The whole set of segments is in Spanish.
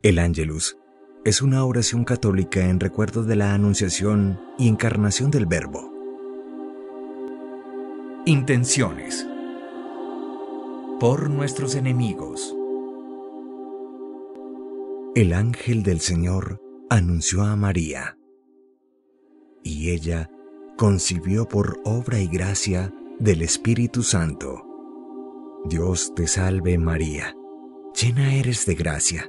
El Ángelus es una oración católica en recuerdo de la anunciación y encarnación del Verbo. Intenciones por nuestros enemigos. El ángel del Señor anunció a María, y ella concibió por obra y gracia del Espíritu Santo. Dios te salve María, llena eres de gracia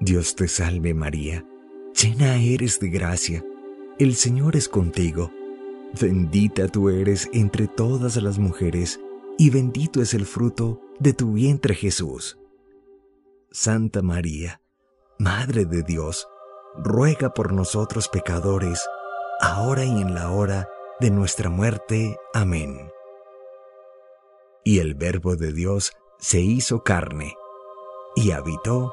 Dios te salve María, llena eres de gracia, el Señor es contigo, bendita tú eres entre todas las mujeres, y bendito es el fruto de tu vientre Jesús. Santa María, Madre de Dios, ruega por nosotros pecadores, ahora y en la hora de nuestra muerte. Amén. Y el Verbo de Dios se hizo carne, y habitó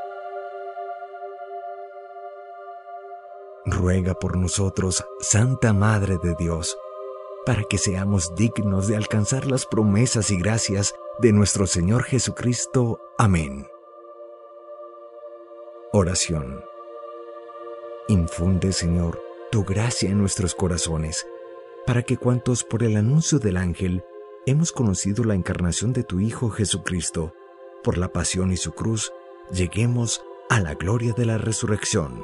Ruega por nosotros, Santa Madre de Dios, para que seamos dignos de alcanzar las promesas y gracias de nuestro Señor Jesucristo. Amén. Oración. Infunde, Señor, tu gracia en nuestros corazones, para que cuantos por el anuncio del ángel hemos conocido la encarnación de tu Hijo Jesucristo, por la pasión y su cruz, lleguemos a la gloria de la resurrección